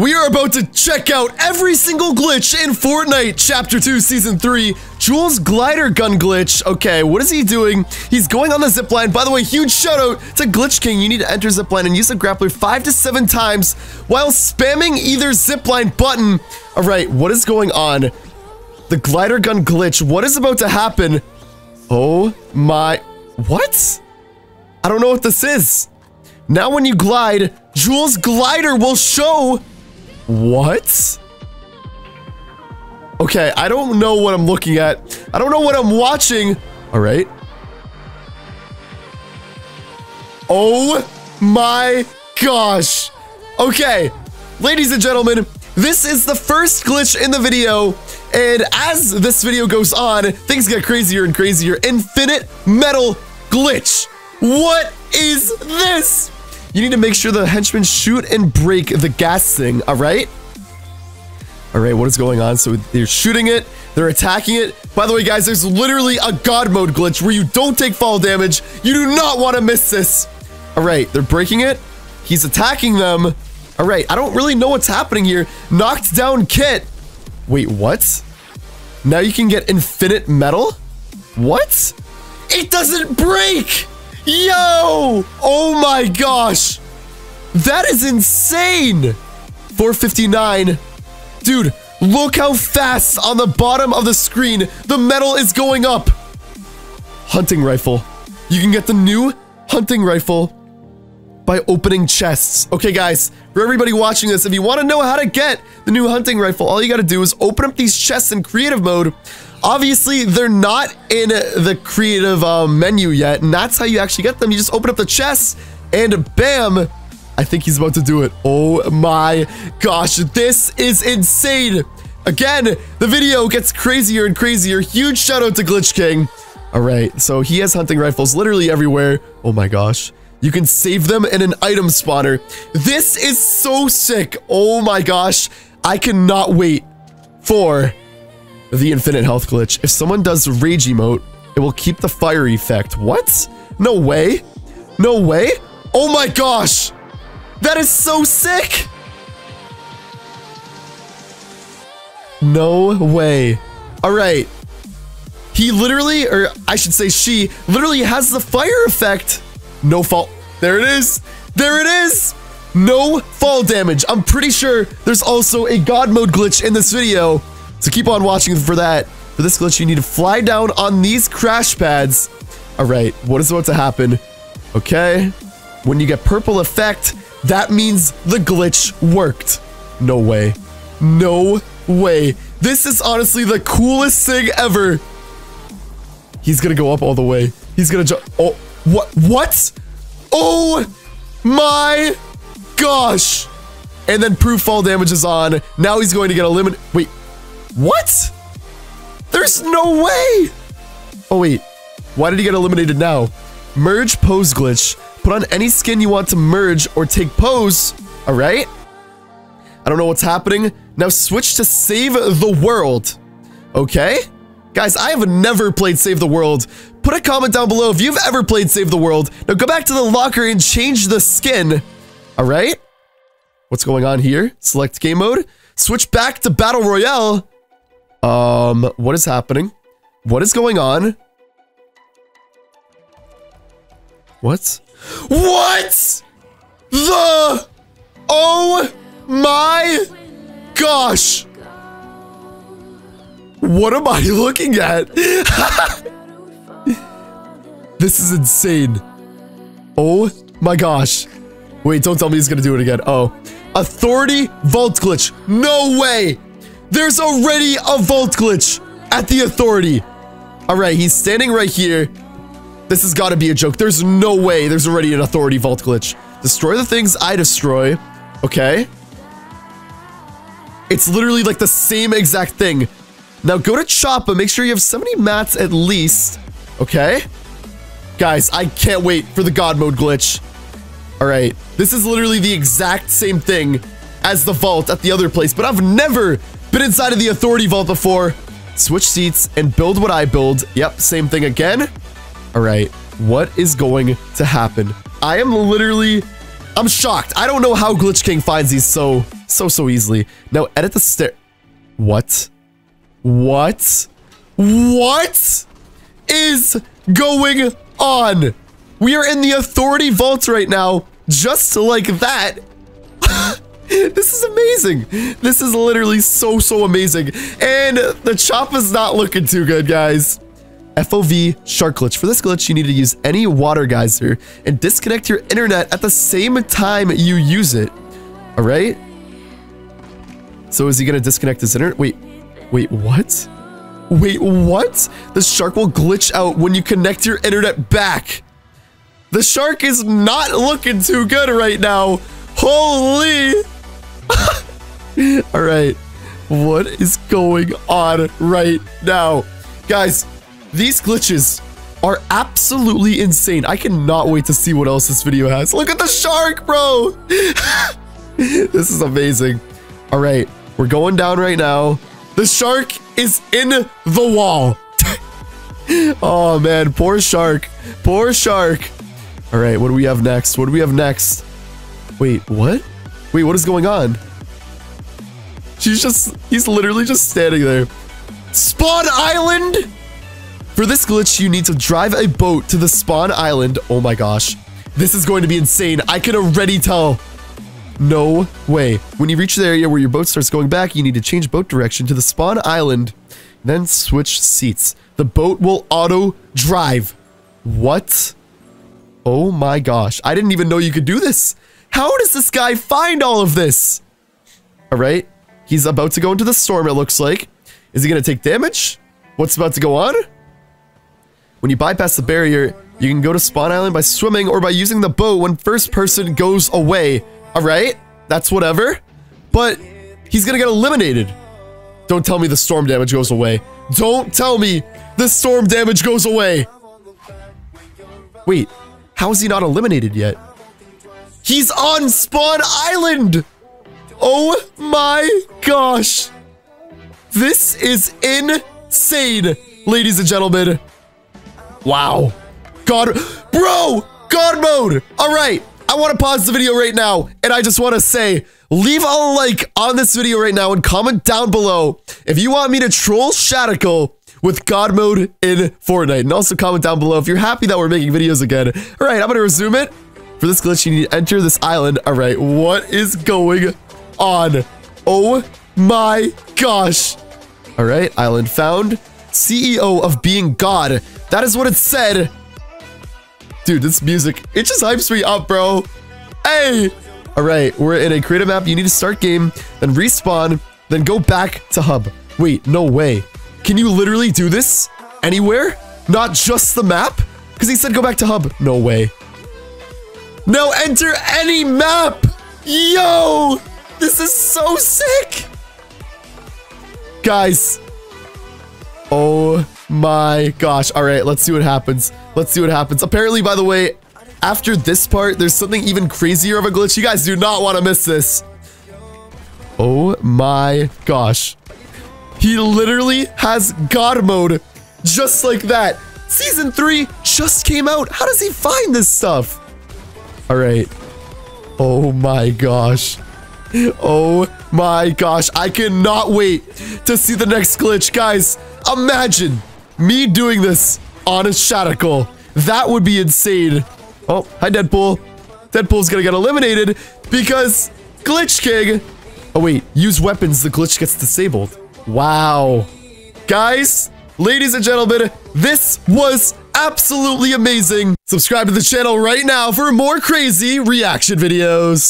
We are about to check out every single glitch in Fortnite Chapter 2 Season 3. Jules glider gun glitch. Okay, what is he doing? He's going on the zipline. By the way, huge shout out to Glitch King. You need to enter zipline and use the grappler five to seven times while spamming either zipline button. All right, what is going on? The glider gun glitch. What is about to happen? Oh my... What? I don't know what this is. Now when you glide, Jules' glider will show what? Okay, I don't know what I'm looking at. I don't know what I'm watching. All right. Oh my gosh. Okay, ladies and gentlemen, this is the first glitch in the video. And as this video goes on, things get crazier and crazier. Infinite metal glitch. What is this? You need to make sure the henchmen shoot and break the gas thing, all right? All right, what is going on? So they're shooting it, they're attacking it. By the way, guys, there's literally a god mode glitch where you don't take fall damage. You do not want to miss this. All right, they're breaking it. He's attacking them. All right, I don't really know what's happening here. Knocked down Kit. Wait, what? Now you can get infinite metal? What? It doesn't break! Yo! Oh my gosh! That is insane! 459. Dude, look how fast on the bottom of the screen the metal is going up. Hunting rifle. You can get the new hunting rifle by opening chests. Okay, guys, for everybody watching this, if you want to know how to get the new hunting rifle, all you got to do is open up these chests in creative mode. Obviously, they're not in the creative uh, menu yet, and that's how you actually get them. You just open up the chests, and bam, I think he's about to do it. Oh my gosh, this is insane. Again, the video gets crazier and crazier. Huge shout out to Glitch King. All right, so he has hunting rifles literally everywhere. Oh my gosh. You can save them in an item spawner. This is so sick. Oh my gosh. I cannot wait for the infinite health glitch. If someone does rage emote, it will keep the fire effect. What? No way. No way. Oh my gosh. That is so sick. No way. All right. He literally, or I should say she, literally has the fire effect. No fault. There it is. There it is. No fall damage. I'm pretty sure there's also a god mode glitch in this video. So keep on watching for that. For this glitch, you need to fly down on these crash pads. All right, what is about to happen? Okay. When you get purple effect, that means the glitch worked. No way. No way. This is honestly the coolest thing ever. He's gonna go up all the way. He's gonna jump. Oh, what? What? Oh my gosh. And then proof fall damage is on. Now he's going to get eliminated. Wait, what? There's no way. Oh, wait. Why did he get eliminated now? Merge pose glitch. Put on any skin you want to merge or take pose. All right. I don't know what's happening. Now switch to save the world. Okay. Guys, I have never played Save the World. Put a comment down below if you've ever played Save the World. Now go back to the locker and change the skin. All right. What's going on here? Select game mode. Switch back to Battle Royale. Um, what is happening? What is going on? What? What? The... Oh my gosh. What am I looking at? this is insane. Oh my gosh. Wait, don't tell me he's gonna do it again. Oh. Authority vault glitch. No way. There's already a vault glitch at the authority. All right, he's standing right here. This has got to be a joke. There's no way there's already an authority vault glitch. Destroy the things I destroy. Okay. It's literally like the same exact thing. Now go to Choppa. Make sure you have 70 mats at least. Okay. Guys, I can't wait for the God mode glitch. All right. This is literally the exact same thing as the vault at the other place, but I've never been inside of the authority vault before. Switch seats and build what I build. Yep, same thing again. All right, what is going to happen? I am literally, I'm shocked. I don't know how Glitch King finds these so, So, so easily. Now, edit the stair. What? What? What is going on? We are in the authority vault right now, just like that. This is amazing. This is literally so, so amazing. And the chop is not looking too good, guys. FOV shark glitch. For this glitch, you need to use any water geyser and disconnect your internet at the same time you use it. All right? So is he going to disconnect his internet? Wait, wait, what? Wait, what? The shark will glitch out when you connect your internet back. The shark is not looking too good right now. Holy. All right. What is going on right now? Guys, these glitches are absolutely insane. I cannot wait to see what else this video has. Look at the shark, bro. this is amazing. All right. We're going down right now. The shark is in the wall. oh, man. Poor shark. Poor shark. All right, what do we have next? What do we have next? Wait, what? Wait, what is going on? She's just, he's literally just standing there. Spawn Island! For this glitch, you need to drive a boat to the spawn island. Oh my gosh. This is going to be insane. I can already tell. No way. When you reach the area where your boat starts going back, you need to change boat direction to the spawn island, then switch seats. The boat will auto drive. What? Oh my gosh. I didn't even know you could do this. How does this guy find all of this? All right. He's about to go into the storm, it looks like. Is he going to take damage? What's about to go on? When you bypass the barrier, you can go to Spawn Island by swimming or by using the boat when first person goes away. All right. That's whatever. But he's going to get eliminated. Don't tell me the storm damage goes away. Don't tell me the storm damage goes away. Wait, how is he not eliminated yet? He's on Spawn Island! Oh my gosh! This is insane, ladies and gentlemen. Wow. God, bro, God mode. All right, I want to pause the video right now, and I just want to say, leave a like on this video right now and comment down below if you want me to troll Shadical with God mode in Fortnite. And also comment down below if you're happy that we're making videos again. All right, I'm going to resume it. For this glitch, you need to enter this island. All right, what is going on? Oh my gosh. All right, island found. CEO of being God. That is what it said. Dude, this music, it just hypes me up, bro. Hey. All right, we're in a creative map. You need to start game, then respawn, then go back to hub. Wait, no way. Can you literally do this anywhere? Not just the map? Because he said go back to hub. No way. No, enter any map. Yo, this is so sick. Guys. Oh my gosh. All right, let's see what happens. Let's see what happens. Apparently, by the way, after this part, there's something even crazier of a glitch. You guys do not want to miss this. Oh my gosh. He literally has God mode just like that. Season 3 just came out. How does he find this stuff? All right. Oh my gosh. Oh my gosh. I cannot wait to see the next glitch. Guys, imagine me doing this on a Shadical. That would be insane. Oh, hi Deadpool. Deadpool's gonna get eliminated because Glitch King. Oh wait, use weapons, the glitch gets disabled. Wow. Guys, ladies and gentlemen, this was absolutely amazing. Subscribe to the channel right now for more crazy reaction videos.